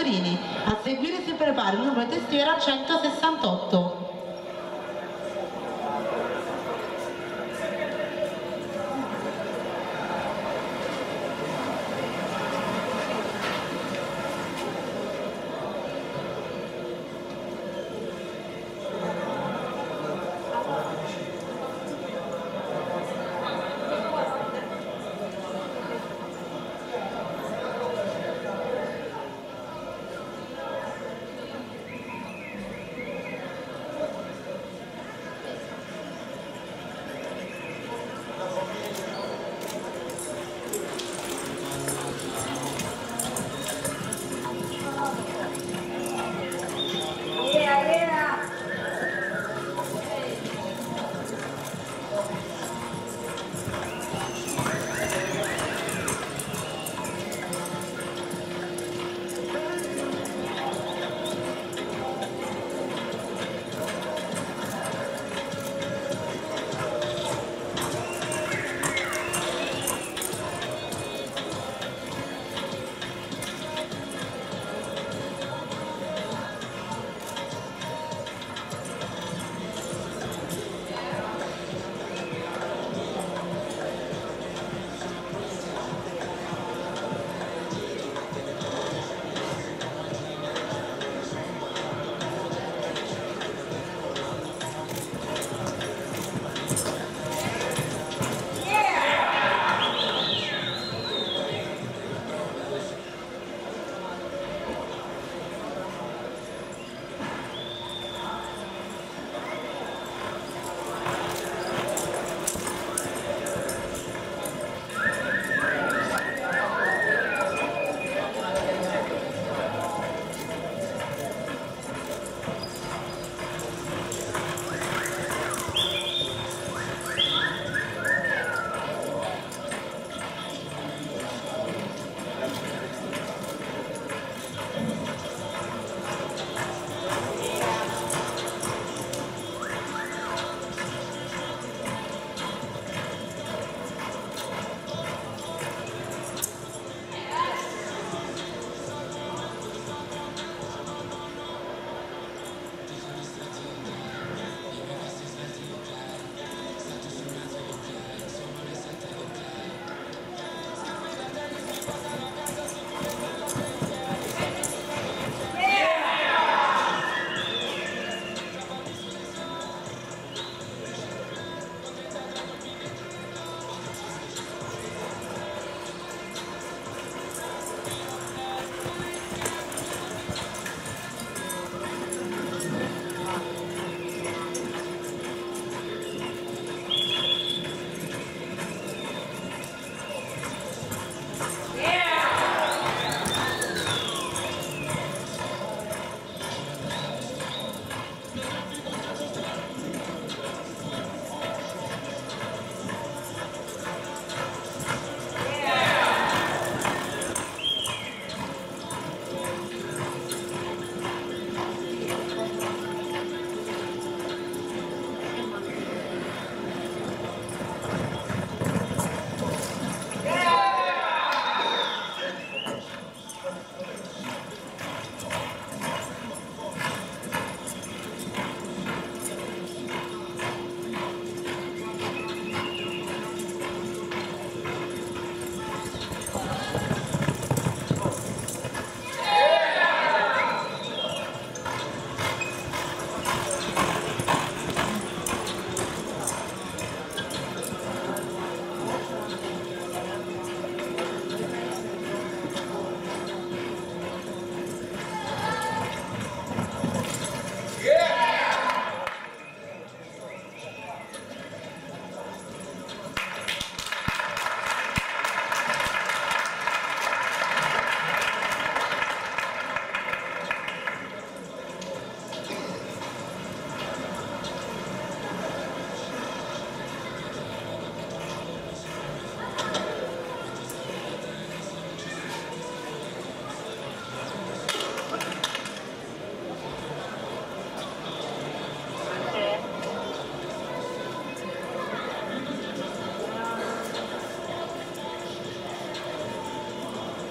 Pastorini. A seguire si prepara il numero testiera 168.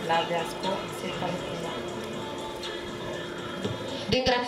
la verdad es que se